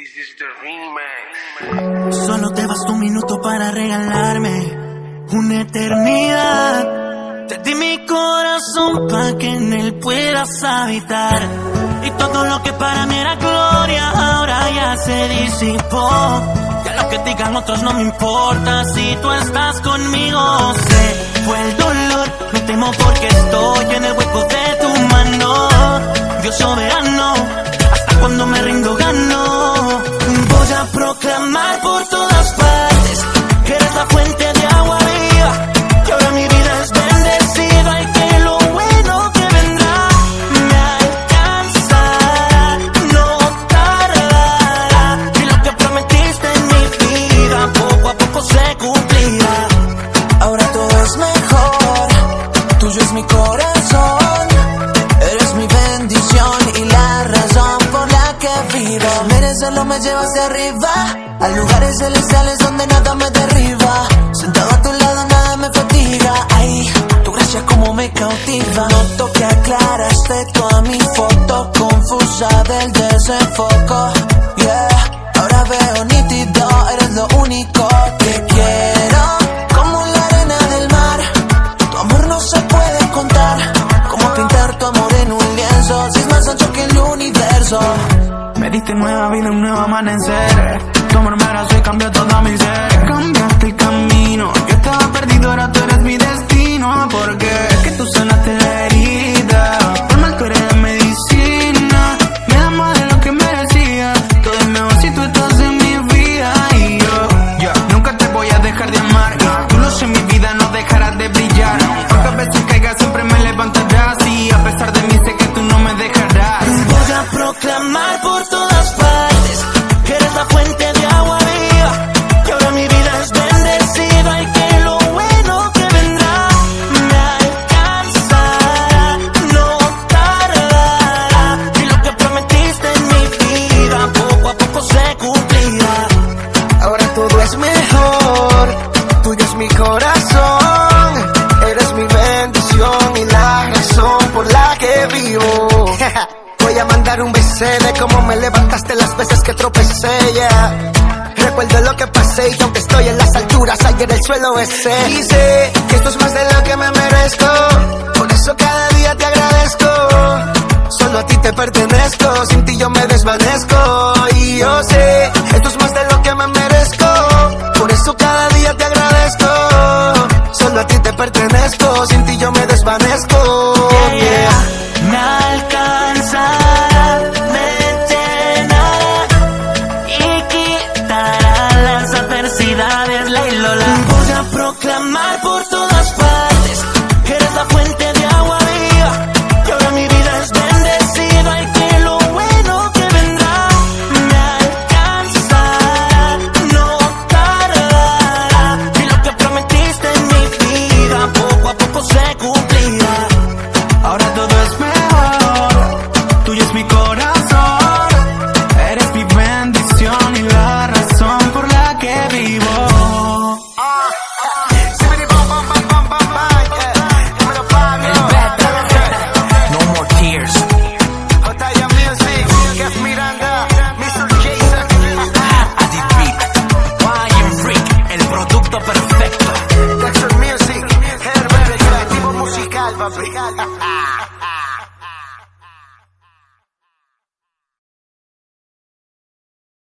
This is the. Solo te basta un minuto para regalarme una eternidad. Te di mi corazón para que en él puedas habitar. Y todo lo que para mí era gloria ahora ya se disipó. Ya lo que digan otros no me importa si tú estás conmigo. Se fue el dolor, proclamar por todas partes que eres la fuente de agua viva. Que ahora mi vida es bendecida y que lo bueno que vendrá me alcanzará, no tardará. Y lo que prometiste en mi vida poco a poco se cumplirá. Ahora todo es mejor, tuyo es mi corazón. Me lleva hacia arriba, a lugares celestiales donde nada me derriba. Sentado a tu lado nada me fatiga. Ay, tu gracia como me cautiva. Noto que aclaraste toda mi foto confusa del desenfoco. Diste nueva vida, un nuevo amanecer. Tu me abrazó y cambió todo mi ser. Cambiaste el camino, Mandar un beso de cómo me levantaste las veces que tropecé, yeah. Recuerdo lo que pasé y aunque estoy en las alturas, ayer el suelo besé. Y sé que esto es más de lo que me merezco, por eso cada día te agradezco. Solo a ti te pertenezco, sin ti yo me desvanezco. Y yo sé, esto es más de lo que me merezco. Por eso cada día te agradezco. Solo a ti te pertenezco, sin ti yo me desvanezco. clamar por todas partes. Eres la fuente de agua viva. Y ahora mi vida es bendecida y que lo bueno que vendrá me alcanzará, no tardará. Y lo que prometiste en mi vida poco a poco se cumplirá. Alba Brigada. Pues.